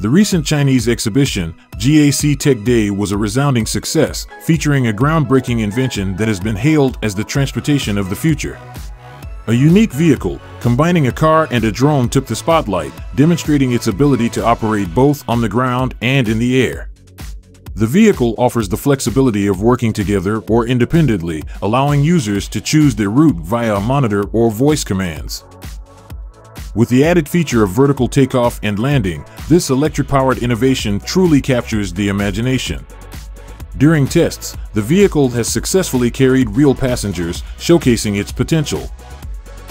The recent Chinese exhibition, GAC Tech Day, was a resounding success, featuring a groundbreaking invention that has been hailed as the transportation of the future. A unique vehicle, combining a car and a drone, took the spotlight, demonstrating its ability to operate both on the ground and in the air. The vehicle offers the flexibility of working together or independently, allowing users to choose their route via a monitor or voice commands. With the added feature of vertical takeoff and landing, this electric-powered innovation truly captures the imagination. During tests, the vehicle has successfully carried real passengers, showcasing its potential.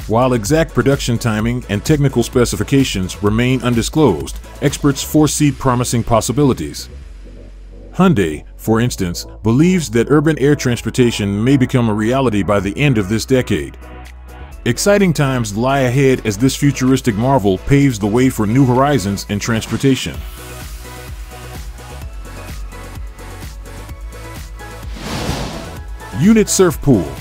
While exact production timing and technical specifications remain undisclosed, experts foresee promising possibilities. Hyundai, for instance, believes that urban air transportation may become a reality by the end of this decade. Exciting times lie ahead as this futuristic marvel paves the way for new horizons in transportation. Unit Surf Pool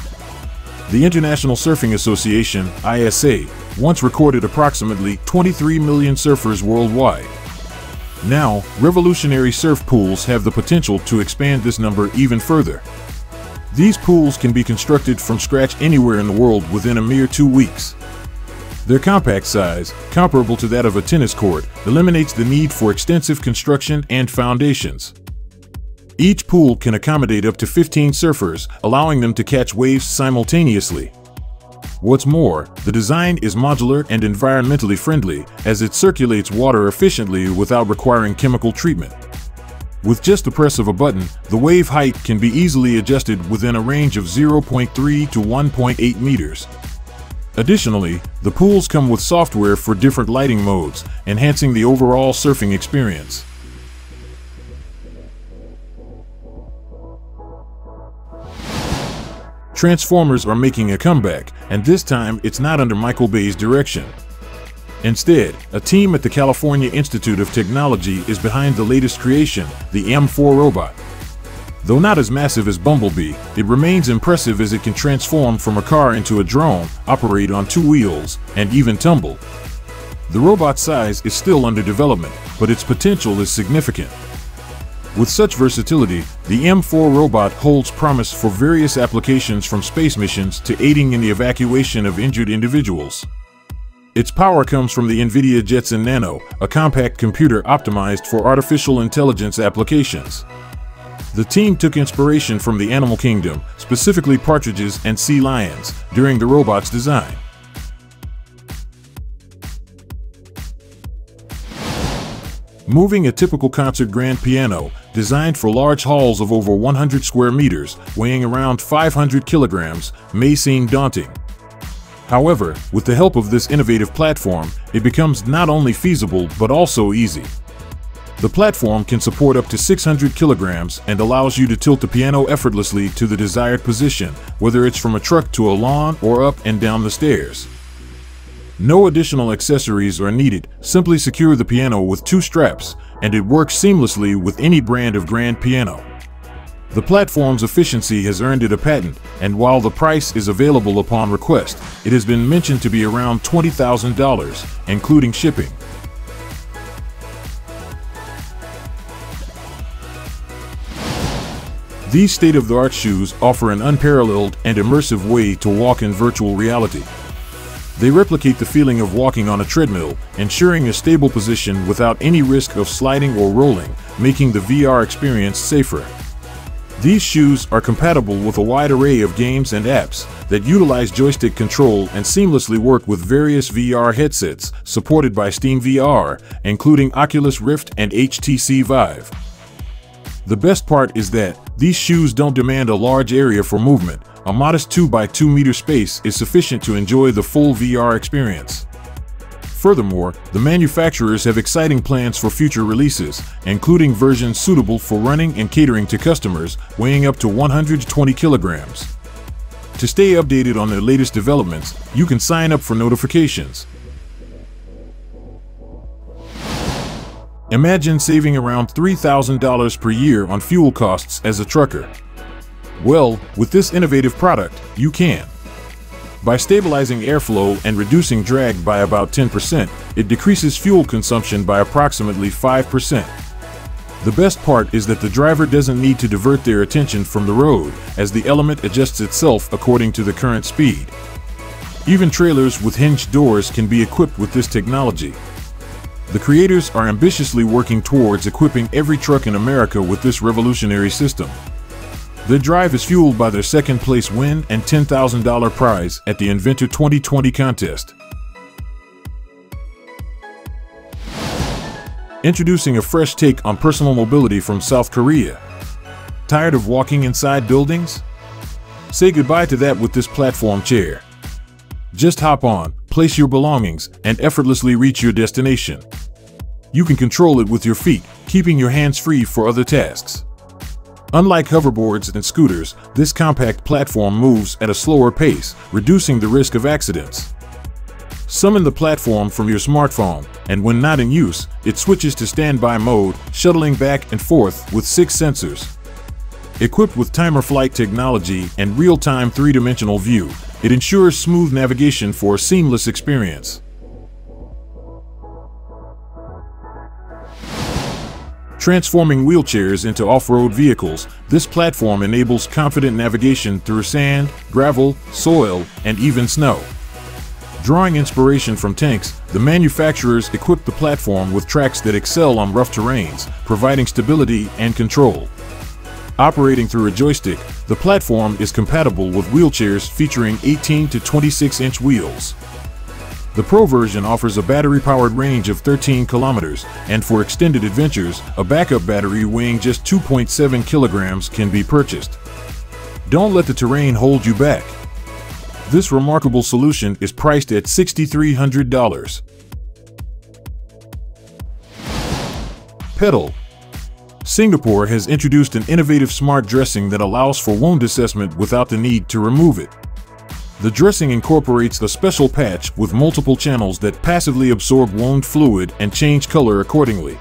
The International Surfing Association, ISA, once recorded approximately 23 million surfers worldwide. Now, revolutionary surf pools have the potential to expand this number even further. These pools can be constructed from scratch anywhere in the world within a mere two weeks. Their compact size, comparable to that of a tennis court, eliminates the need for extensive construction and foundations. Each pool can accommodate up to 15 surfers, allowing them to catch waves simultaneously. What's more, the design is modular and environmentally friendly, as it circulates water efficiently without requiring chemical treatment. With just the press of a button, the wave height can be easily adjusted within a range of 0.3 to 1.8 meters. Additionally, the pools come with software for different lighting modes, enhancing the overall surfing experience. Transformers are making a comeback, and this time it's not under Michael Bay's direction. Instead, a team at the California Institute of Technology is behind the latest creation, the M4 robot. Though not as massive as Bumblebee, it remains impressive as it can transform from a car into a drone, operate on two wheels, and even tumble. The robot's size is still under development, but its potential is significant. With such versatility, the M4 robot holds promise for various applications from space missions to aiding in the evacuation of injured individuals. Its power comes from the NVIDIA Jetson Nano, a compact computer optimized for artificial intelligence applications. The team took inspiration from the animal kingdom, specifically partridges and sea lions, during the robot's design. Moving a typical concert grand piano, designed for large halls of over 100 square meters, weighing around 500 kilograms, may seem daunting. However, with the help of this innovative platform, it becomes not only feasible but also easy. The platform can support up to 600 kilograms and allows you to tilt the piano effortlessly to the desired position, whether it's from a truck to a lawn or up and down the stairs. No additional accessories are needed, simply secure the piano with two straps, and it works seamlessly with any brand of grand piano. The platform's efficiency has earned it a patent, and while the price is available upon request, it has been mentioned to be around $20,000, including shipping. These state-of-the-art shoes offer an unparalleled and immersive way to walk in virtual reality. They replicate the feeling of walking on a treadmill, ensuring a stable position without any risk of sliding or rolling, making the VR experience safer. These shoes are compatible with a wide array of games and apps that utilize joystick control and seamlessly work with various VR headsets supported by Steam VR, including Oculus Rift and HTC Vive. The best part is that these shoes don't demand a large area for movement. A modest 2 by 2 meter space is sufficient to enjoy the full VR experience. Furthermore, the manufacturers have exciting plans for future releases, including versions suitable for running and catering to customers weighing up to 120 kilograms. To stay updated on their latest developments, you can sign up for notifications. Imagine saving around $3,000 per year on fuel costs as a trucker. Well, with this innovative product, you can. By stabilizing airflow and reducing drag by about 10%, it decreases fuel consumption by approximately 5%. The best part is that the driver doesn't need to divert their attention from the road, as the element adjusts itself according to the current speed. Even trailers with hinged doors can be equipped with this technology. The creators are ambitiously working towards equipping every truck in America with this revolutionary system. Their drive is fueled by their second place win and $10,000 prize at the Inventor 2020 contest. Introducing a fresh take on personal mobility from South Korea. Tired of walking inside buildings? Say goodbye to that with this platform chair. Just hop on, place your belongings, and effortlessly reach your destination. You can control it with your feet, keeping your hands free for other tasks. Unlike hoverboards and scooters, this compact platform moves at a slower pace, reducing the risk of accidents. Summon the platform from your smartphone, and when not in use, it switches to standby mode, shuttling back and forth with six sensors. Equipped with time-of-flight technology and real-time three-dimensional view, it ensures smooth navigation for a seamless experience. Transforming wheelchairs into off-road vehicles, this platform enables confident navigation through sand, gravel, soil, and even snow. Drawing inspiration from tanks, the manufacturers equipped the platform with tracks that excel on rough terrains, providing stability and control. Operating through a joystick, the platform is compatible with wheelchairs featuring 18 to 26 inch wheels. The Pro version offers a battery-powered range of 13 kilometers, and for extended adventures, a backup battery weighing just 2.7 kilograms can be purchased. Don't let the terrain hold you back. This remarkable solution is priced at $6,300. PETAL Singapore has introduced an innovative smart dressing that allows for wound assessment without the need to remove it. The dressing incorporates a special patch with multiple channels that passively absorb wound fluid and change color accordingly.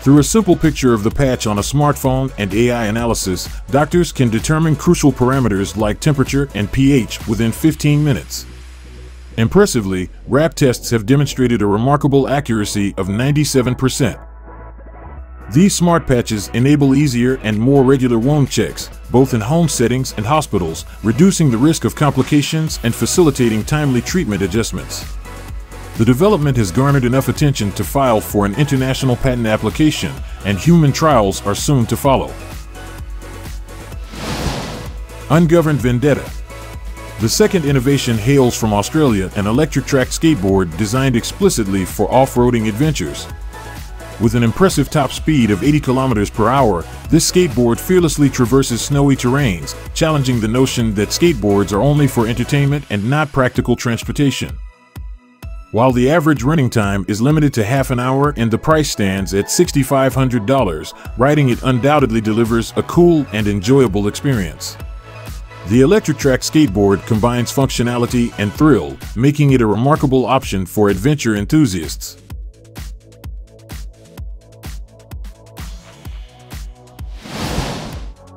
Through a simple picture of the patch on a smartphone and AI analysis, doctors can determine crucial parameters like temperature and pH within 15 minutes. Impressively, RAP tests have demonstrated a remarkable accuracy of 97%. These smart patches enable easier and more regular wound checks, both in home settings and hospitals, reducing the risk of complications and facilitating timely treatment adjustments. The development has garnered enough attention to file for an international patent application, and human trials are soon to follow. Ungoverned Vendetta The second innovation hails from Australia, an electric track skateboard designed explicitly for off-roading adventures. With an impressive top speed of 80 kilometers per hour, this skateboard fearlessly traverses snowy terrains, challenging the notion that skateboards are only for entertainment and not practical transportation. While the average running time is limited to half an hour and the price stands at $6,500, riding it undoubtedly delivers a cool and enjoyable experience. The Electric Track skateboard combines functionality and thrill, making it a remarkable option for adventure enthusiasts.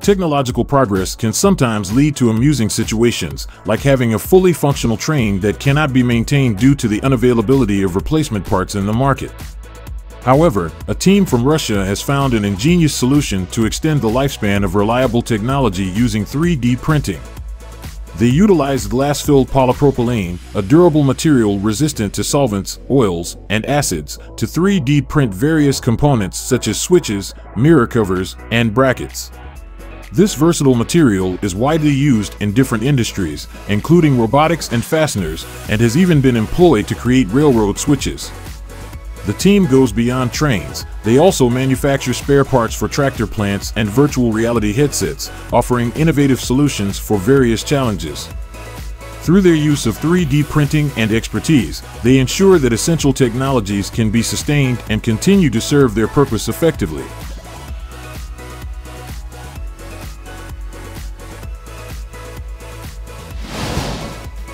Technological progress can sometimes lead to amusing situations, like having a fully functional train that cannot be maintained due to the unavailability of replacement parts in the market. However, a team from Russia has found an ingenious solution to extend the lifespan of reliable technology using 3D printing. They utilized glass-filled polypropylene, a durable material resistant to solvents, oils, and acids, to 3D print various components such as switches, mirror covers, and brackets. This versatile material is widely used in different industries, including robotics and fasteners, and has even been employed to create railroad switches. The team goes beyond trains. They also manufacture spare parts for tractor plants and virtual reality headsets, offering innovative solutions for various challenges. Through their use of 3D printing and expertise, they ensure that essential technologies can be sustained and continue to serve their purpose effectively.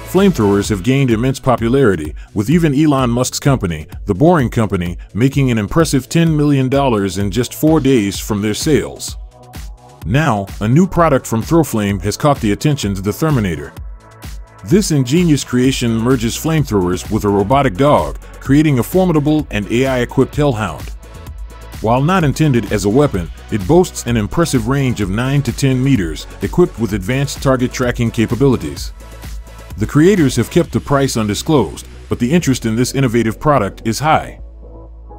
Flamethrowers have gained immense popularity, with even Elon Musk's company, The Boring Company, making an impressive $10 million in just four days from their sales. Now, a new product from Throwflame has caught the attention of the Terminator. This ingenious creation merges flamethrowers with a robotic dog, creating a formidable and AI-equipped hellhound. While not intended as a weapon, it boasts an impressive range of 9 to 10 meters, equipped with advanced target tracking capabilities. The creators have kept the price undisclosed, but the interest in this innovative product is high.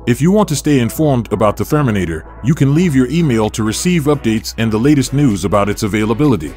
If you want to stay informed about the Thermonator, you can leave your email to receive updates and the latest news about its availability.